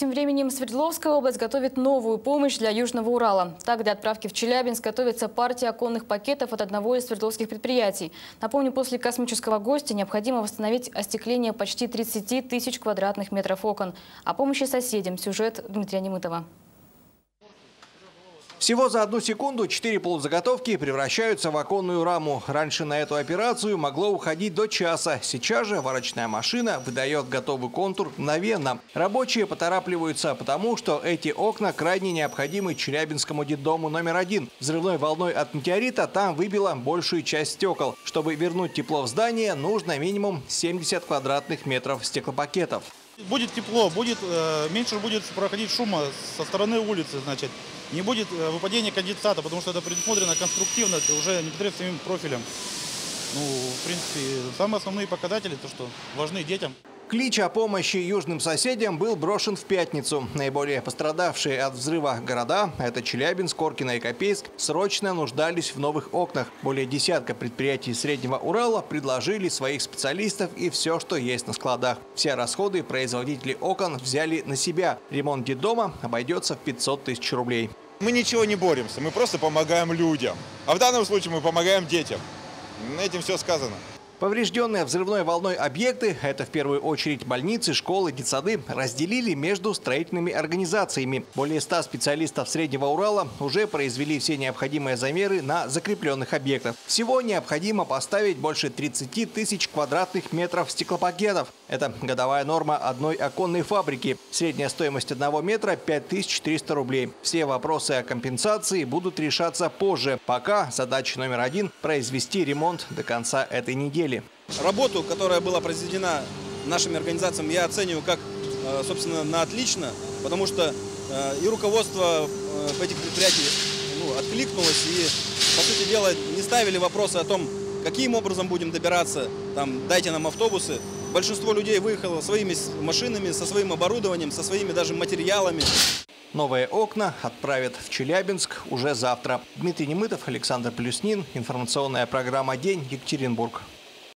Тем временем Свердловская область готовит новую помощь для Южного Урала. Так, для отправки в Челябинск готовится партия оконных пакетов от одного из свердловских предприятий. Напомню, после космического гостя необходимо восстановить остекление почти 30 тысяч квадратных метров окон. О помощи соседям сюжет Дмитрия Немытова. Всего за одну секунду четыре полузаготовки превращаются в оконную раму. Раньше на эту операцию могло уходить до часа. Сейчас же варочная машина выдает готовый контур мгновенно. Рабочие поторапливаются, потому что эти окна крайне необходимы Челябинскому детдому номер один. Взрывной волной от метеорита там выбило большую часть стекол. Чтобы вернуть тепло в здание, нужно минимум 70 квадратных метров стеклопакетов. Будет тепло, будет, э, меньше будет проходить шума со стороны улицы, значит. Не будет э, выпадения конденсата, потому что это предусмотрено конструктивно, уже непосредственно самим профилем. Ну, в принципе, самые основные показатели, то, что важны детям. Клич о помощи южным соседям был брошен в пятницу. Наиболее пострадавшие от взрыва города – это Челябинск, Коркино и Копейск – срочно нуждались в новых окнах. Более десятка предприятий Среднего Урала предложили своих специалистов и все, что есть на складах. Все расходы производители окон взяли на себя. Ремонт детдома обойдется в 500 тысяч рублей. Мы ничего не боремся, мы просто помогаем людям. А в данном случае мы помогаем детям. Этим все сказано. Поврежденные взрывной волной объекты, это в первую очередь больницы, школы, детсады, разделили между строительными организациями. Более 100 специалистов Среднего Урала уже произвели все необходимые замеры на закрепленных объектах. Всего необходимо поставить больше 30 тысяч квадратных метров стеклопакетов. Это годовая норма одной оконной фабрики. Средняя стоимость одного метра – 5300 рублей. Все вопросы о компенсации будут решаться позже. Пока задача номер один – произвести ремонт до конца этой недели цели. Работу, которая была произведена нашими организациями, я оцениваю как, э, собственно, на отлично, потому что э, и руководство э, этих предприятий ну, откликнулось и, по сути дела, не ставили вопросы о том, каким образом будем добираться, там, дайте нам автобусы. Большинство людей выехало своими машинами, со своим оборудованием, со своими даже материалами. Новые окна отправят в Челябинск уже завтра. Дмитрий Немытов, Александр Плюснин. Информационная программа «День. Екатеринбург».